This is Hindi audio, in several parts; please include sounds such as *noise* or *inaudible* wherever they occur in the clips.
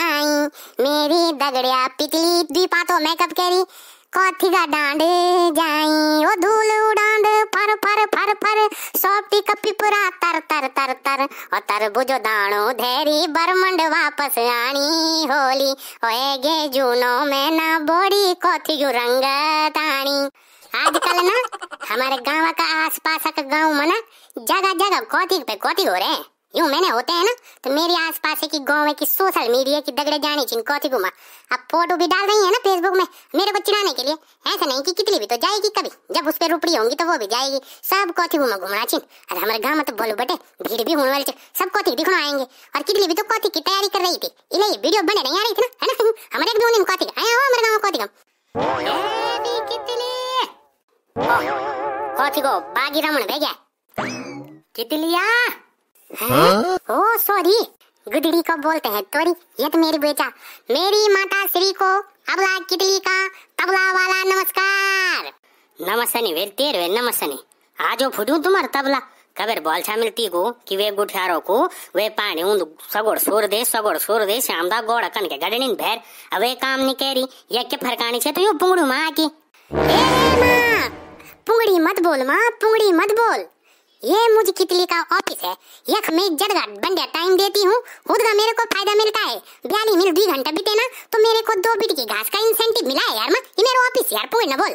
आई मेरी दगड़िया पिछली द्वीपातो मेकअप करी कोथी का डांड जाई ओ धूल उड़ांड फर फर फर फर सॉफ्टी कपी पुरा तर तर तर तर, और तर, बुझो दाणो धैरी बरमंड वापस आनी, होली ओएगे जूनो, में ना बोड़ी कोथी गुरंगत आनी आजकल ना, हमारे गाँव का आसपास का गाँव में ना, जगह जगह कौती पे कौती हो रहे हैं। यूँ मैंने होते हैं ना तो मेरे आसपास की गाँव की सोशल मीडिया की दगड़े जाने चिन कौती घुमा अब फ़ोटो भी डाल रही है ना फेसबुक में, मेरे को चिढ़ाने के लिए, ऐसा नहीं कि कितनी भी तो जाएगी कभी, जब उस पर रुपड़ी होंगी तो वो भी जाएगी। सब कौती घुमा घुमना चिन अरे हमारे गाँव में तो बोलो बटे, भीड़ भी होने वाली सब कौती दिखना आएँगे और कितनी भी तो कौती की तैयारी कर रही थी इले वीडियो बने नहीं आ रही थी ना, है ना? *laughs* हमारे एक दो दिन कौती आया हो हमारे गाँव में कौती कम कौती को बागी रमन भेजा कितलिया ओ सॉरी गुडड़ी को बोलते हैं तोरी ये तो मेरी बेटा मेरी माता श्री को अबला कितली का तबला वाला नमस्कार नमस्ते वे तेरे नमस्ते आजो फुटू तुम्हार तबला कबर बोलछा मिलती को कि वे गुठियारो को वे पानी उंद सगोड़ सोर दे सगोड़ सोर दे श्यामदा गोड़ कन के गडनिन भैर अवे काम नहीं करी ये के फरकानी छे तो यो पुंगड़ू माँ की ए माँ पुंगड़ी मत बोल माँ पुंगड़ी मत बोल ये मुझ कितली का ऑफ़िस है। यख मैं जड़गा बंडे टाइम देती हूँ, खुद का मेरे को फ़ायदा मिलता है। बयाली मिनट दो घंटा बीते ना तो मेरे को दो बीट की घास का इंसेंटिव मिला है यार मैं ये मेरा ऑफ़िस यार पूर्ण बोल।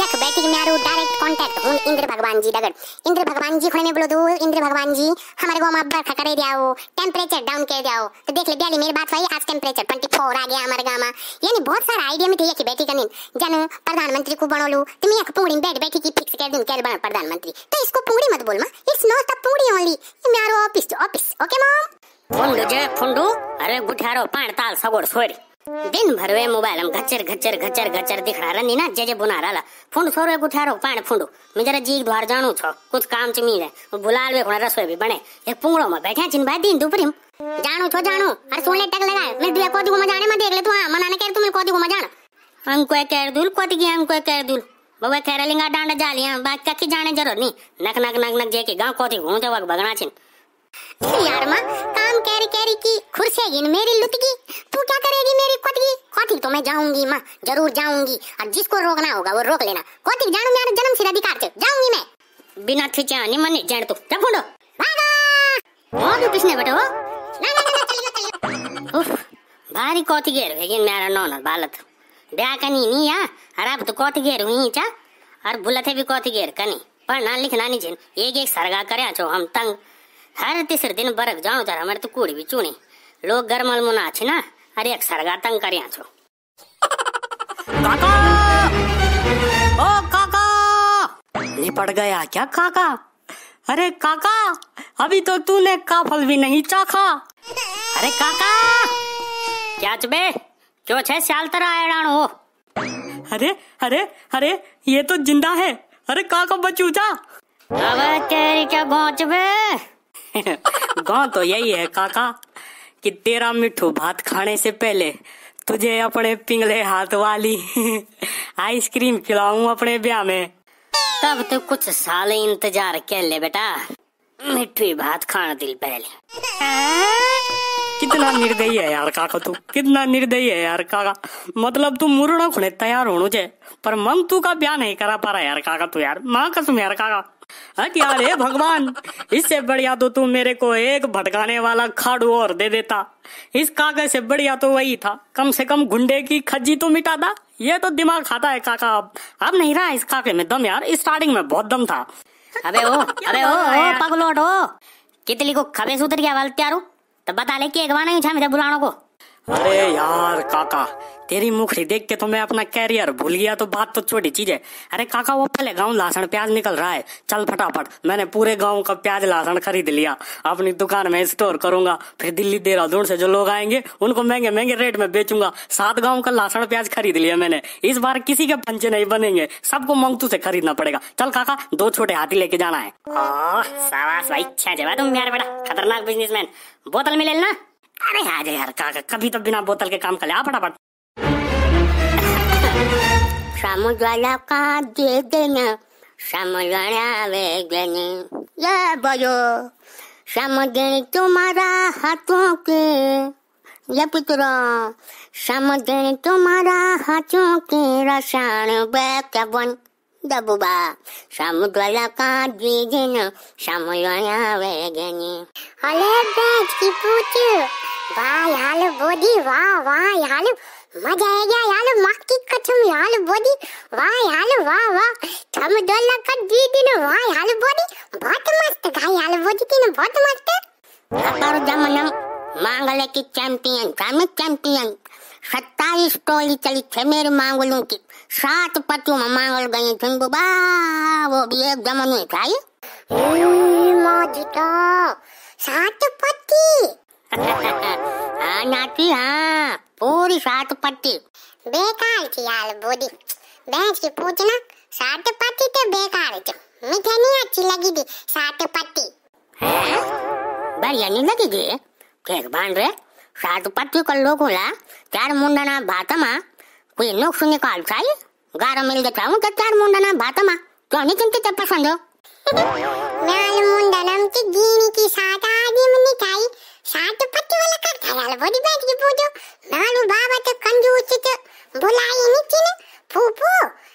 यख बैठी मेरा डायरेक्ट कांटेक्ट हूँ, इंद्र भगवान जी दगड़ इंद्र भगवान जी खोने बोलो दो, इंद्र भगवान जी, हमारे गाँव में बरखा करे जाओ टेम्परेचर डाउन कर जाओ तो देख ले, बयाली मेरी बात भाई, आज टेम्परेचर ट्वेंटी फोर आ गया हमारे गाँव में। यानी बहुत सारा आइडिया में थे यकी बैठी कनीन जन, प्रधानमंत्री को बनोलू तो मैं यख पुंगड़ी बैठ बैठी की फिक्स कर दूँ क्या बना प्रधानमंत्री। तो इसको पूरी मत बोल। मा इट्स नॉट अ पुंगड़ी ओनली ये मेरा ऑफ़िस ऑफ़िस ओके मॉम फुंडू जे फुंडू। अरे गुठारो पाण ताल, सगोड़ सोड़ दिन भर वे मोबाइल, हम घचर घचर घचर घचर दिख रहा रंदी ना जे जे बुना रहा फुंड, सोरे गुठारो पाण फुंडू। मैं जरा जीक द्वार जानू छो। कुछ काम च मीर। है बुलाल वे खुणा रसोई भी बने। ये पुंगड़ो में बैठा चिन बाय दिन दुपरिम जानू छो जानू अरे, सुन ले टक लगा मैं दिया कोदी को जाने, में देख ले, तू हाँ मनाने कर, तू मैं कोदी को जान। अंको कर दूल कोदी की अंको कर दूल बवे खेरलिंगा डांड जालियाँ बात कखी जाने ज़रूर नहीं नक नक नक नक जे के गाँव कोती घूमते वक्त भगना छिन यार माँ काम कैरी कैरी की खुरसेगी मेरी लुतगी तू क्या करेगी मेरी कोतगी कोती तो मैं जाऊँगी माँ ज़रूर जाऊँगी और जिसको रोकना होगा वो रोक लेना कोती जानू मेरा जन्म सिर अधिकार से जाऊँगी मैं बिना ठिचा नहीं मन जड़ तू जब फुंडो भागा वो भी पिछने बैठो ना ना ना चलियो चलियो उफ भारी कोती गेर वेगिन मेरा नौनर बालत ब्याह कनी नहीं या अरे अब तो कोती गेर हुई चा और बुलते भी कोती गेर कनी। पढ़ना लिखना नहीं जिन एक एक सरगा करे छो हम तंग। हर तीसरे दिन बरक जाऊँ तर हमारे तो कूड़ी भी चुनी। लोग गरमल मुना अच्छे ना अरे एक सरगा तंग करे छो। काका! ओ काका! निपट गया क्या काका? अरे काका अभी तो तूने काफल भी नहीं चाखा। अरे काका! क्या चबे? क्यों छे स्याल तरह आयडान हो? अरे अरे अरे ये तो ज़िंदा है। अरे काका बचू जा अब तेरी क्या गौच बे गाँव तो यही है काका कि तेरा मिठू भात खाने से पहले तुझे अपने पिंगले हाथ वाली *laughs* आइसक्रीम खिलाऊं अपने ब्याह में। तब तो कुछ साल इंतज़ार कर ले बेटा मिठू भात खाना दिल पहले। *laughs* कितना निर्दयी है यार काका तू? कितना निर्दयी है यार काका। मतलब तू मुरड़ा खुने तैयार होनो छे पर मन तू का ब्याह नहीं करा पा रहा यार काका तू यार। माँ कसम यार काका। हट यार हे भगवान? इससे बढ़िया तो तू मेरे को एक भटकाने वाला खाड़ू और दे देता। इस कागज़ से बढ़िया तो वही था। कम से कम गुंडे की खज्जी तो मिटा दा। ये तो दिमाग खाता है काका। अब अब नहीं रहा इस काके में दम यार। स्टार्टिंग में बहुत दम था। अबे ओ अबे ओ ओ पगलोट ओ कितली को खबे सुतर गया वाल त्यारू? तो बता ले कि बार नहीं छा मेरे बुलाने को। अरे यार, काका, तेरी मुखड़ी देख के तो मैं अपना कैरियर भूल गया तो बात तो छोटी चीज़ है। अरे काका, वो पहले गाँव लासन प्याज निकल रहा है। चल फटाफट, मैंने पूरे गाँव का प्याज लासन खरीद लिया। अपनी दुकान में स्टोर करूँगा, फिर दिल्ली देहरादून से जो लोग आएँगे, उनको महँगे महँगे रेट में बेचूँगा। सात गाँव का लासन प्याज खरीद लिया मैंने। इस बार किसी के पंचे नहीं बनेंगे, सबको मंगतू से खरीदना पड़ेगा। चल काका, दो छोटे हाथी लेके जाना है। शाबाश भाई जवाब तुम बेटा, खतरनाक बिजनेसमैन बोतल मिले ना? अरे आ जा यार कभी तो बिना बोतल के काम कर ले। आ फटाफट। समुद्र का दे देना समुद्र या तुम्हारा हाथों के, ये पितरा समझे तुम्हारा हाथों के रसायन बैक वन दबुबा। समुद्र का जीजन समया वेगनी अले बैठ की पूछ। वाह यार बोदी वाह वाह यार। मज़ा आ गया माँ की कसम यार बोदी। वाह यार वाह वाह। समुद्र का जीजन वाह यार बोदी। बहुत मस्त गा यार बोदी तीन बहुत मस्त। अपर जमनम मांगले की चैंपियन काम चैंपियन। सत्ताईस टोली चली थे मेरे मांगलों की। सात पतियों में मांगल गई थी वो भी एक जमन में मोजितो सात पत्ती नाती हाँ पूरी सात पट्टी। बेकार थी यार बोली। भैंस की पूछना सात पट्टी तो बेकार थी। मुझे नहीं अच्छी लगी थी, सात पट्टी। हाँ? बढ़िया नहीं लगी थी? ठीक बाँध रे, सात पट्टी का लोग होला, चार मुंडना भातमा कोई नुक्स निकाल चाहिए गारा मिल देता हूँ तो चार मुंडना भातमा क्यों नहीं चिंतित तो पसंद हो? *laughs* नाल मुंडनम की गीनी की सात आदि मिठाई ಸಾತು ಪತ್ತಿ ಒಲ ಕಾಕ್ತಾರಲ್ಲ ಬೊದಿ ಬ್ಯಾಟ್ಗೆ ಬೂದು ನಾನು ಬಾಬತ ಕಂಜು ಉಚ್ಚಿತು ಬುಲಾಯಿ ನಿಚ್ಚಿನ ಪೂಪು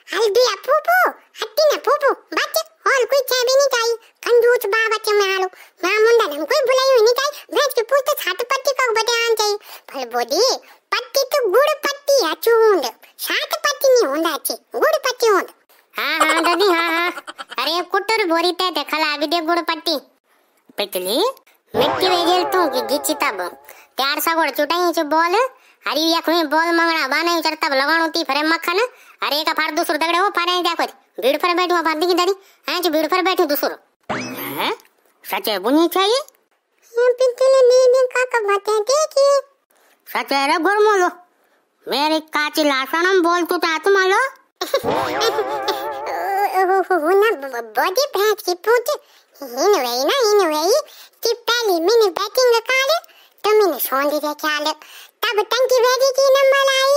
ಅಲ್ಬಿಯ ಪೂಪು ಹತ್ತಿನ ಪೂಪು ಬಚ್ಚ ಹೋಲ್ ಕುಯ್ ಚಾಬಿ ನಿ ತಾಯಿ ಕಂಜೂಸ್ ಬಾಬತ ಮಾಳು ಮಾ ಮುಂದ ನಮ್ ಕುಯ್ ಬುಲಾಯಿ ನಿ ತಾಯಿ ಬ್ಯಾಟ್ಗೆ ಪೂತು ಸಾತು ಪತ್ತಿ ಕಗ್ ಬದೆ ಆಂಚೈ ಫಲ್ ಬೊದಿ ಪತ್ತಿ ತು ಗುಡ್ ಪತ್ತಿ ಅಚೂಂಡ್ ಸಾತು ಪತ್ತಿ ನಿ ಹೊಂದಾಚಿ ಗುಡ್ ಪತ್ತಿ ಹೊಂದ್ ಹಾ ಹಾ ದದಿ ಹಾ ಹಾ अरे कुटुर बोरी ते देखला अभी दे गुड़ पट्टी पिटली मिट्टी वेजेल तू की गिची तब त्यार सगोड़ चुटाई च बोल। हरी यख में बोल मंगना बाने चर तब लगाणो ती फरे मक्खन। अरे का फार दूसरो दगड़े वो फारे देखो भीड़ पर बैठू फार दिखी दादी। हाँ जो भीड़ पर बैठू दूसरो। हैं? सचे बुनी चाहिए पिटली दीदी का का बता देखिए सचे रे गुरमोलो। मेरी काची लासनम बोल तू तात मालो। ना बॉडी भैंस की पूछ इन वही ना इन वही कि पहले मैंने बैटिंग काले तो मैंने सौंदर्य ख्याल तब टंकी भेजी की नंबर आई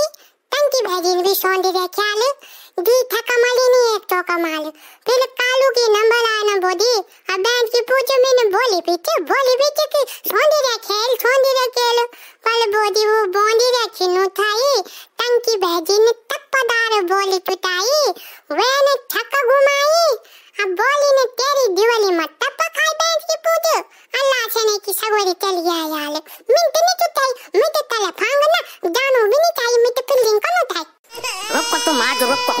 टंकी भेजी भी सौंदर्य ख्याल दी था कमाली नहीं एक तो कमाल फिर कालू की नंबर आया ना बोदी अब बैंक की पूछो मैंने बोली पीछे बोली पीछे की सौंदर्य खेल सौंदर्य खेल पल बोदी वो बोंदी रखी नु थाई टंकी भेजी ने टप्पादार बोली पिटाई वेने छक्का घुमाई अब बोली ने तेरी दिवाली में टप्पा खाई बैंक की पूछ की नहीं चुताई मैं तो तले फांग ना। जानो भी नहीं चाहिए मैं तो फीलिंग कनो थाई रुको तुम आज रुको।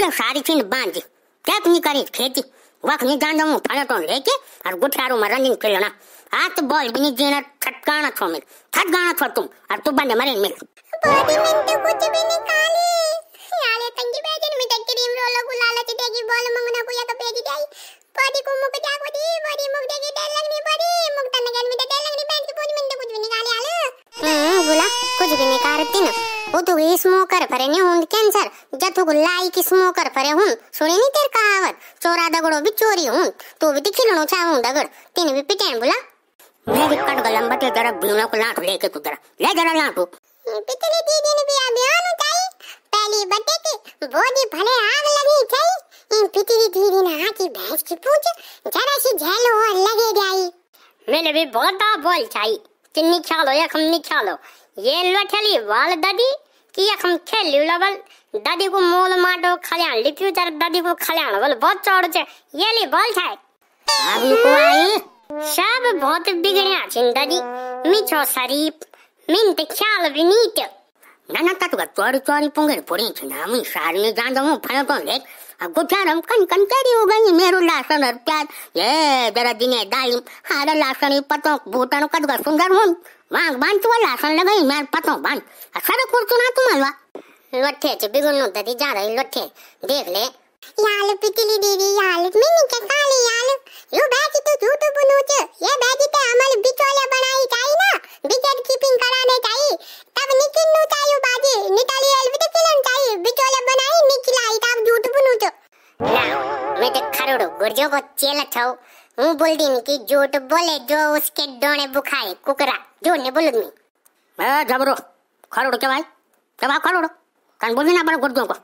जो सारी चीज़ बांधी क्या तुम्हें करी खेती? वक्त नहीं जान जाऊँ फल तो लेके और गुठारू में रनिंग खेलना आज तो बॉल भी नहीं जीना थटकाना छो मिल थटकाना छो तुम और तू बंदे मरे मिल बॉडी में तो कुछ भी नहीं काली याले तंगी बेजन में तक क्रीम रोल गुलाल ची देगी बॉल मंगना को या तो भेजी जाई बॉडी को मुक जा को दी बॉडी मुक देगी तेल लगनी बॉडी मुक तन गन में तेल लगनी बैंक की पूछ में तो कुछ भी नहीं काले आले। हम्म बोला कुछ भी नहीं करती ना। वो तो ये स्मोकर फरे नहीं हूँ कैंसर जथु को लाई की स्मोकर फरे हूँ सुनी नहीं तेरे कहावत? चोरा दगड़ो भी चोरी हूँ तू भी खिलनो चाहूँ दगड़। तीन भी पिटेन बोला। मेरी कट गलम बटे जरा भीणो को लाट लेके तू जरा। ले जरा लाटू पिछली दीदी ने भी अभियान उठाई पहली बटे की बोदी भले आग लगी चाहिए इन पिछली दीदी ने हाथी भैंस की पूछ, जरा सी झेलो और लगे जाई। मैंने भी बहुत बोल चाहिए चिन्नी खालो या खमनी खालो ये लो लठली वाल दादी, कि या खम खेली लवल। दादी को मोल माटो खल्याण लिप्यू चार दादी को खल्याण वल बहुत चौड़ छे, ये ली बोल छाय अभी को आई। सब बहुत बिगड़िया छिन दादी। मिठो शरीफ मिंत ख्याल भी विनीत नाना तटुका चोरी चोरी पुंगेर पुरी छिना। मी सार में जान दमु फयो तो लेक कन कन करी हो गई, मेरो लासन और प्याज ये जरा दिने दाइम हारा लासन पतो भूतानो कटगा सुंदर हुन। वांग बाँध तो लासन लगाई मैं पतो बाँध। सारा कुर्चुना तुम्हारा लट्ठे च बिगुन दादी जा रही लट्ठे देख ले। याल पितली दीदी याल मिनी के काली याल। यो बाजी तो झूठ बोलो छ ये बाजी तो अमल बिचौलिया बनाई चाहिए ना। विकेट कीपिंग कराने चाहिए तब निकिन नु चाहिए बाजी निकाली गुर्जो को चेल छौ हूँ बोल दी कि झूठ बोले, जो उसके डोने बुखाए, कुकरा झूठ ने बोल दी मैं जबरो, खरोड़ के भाई? जब भाई खरोड़ो? दी ना अपने गुर्जो को।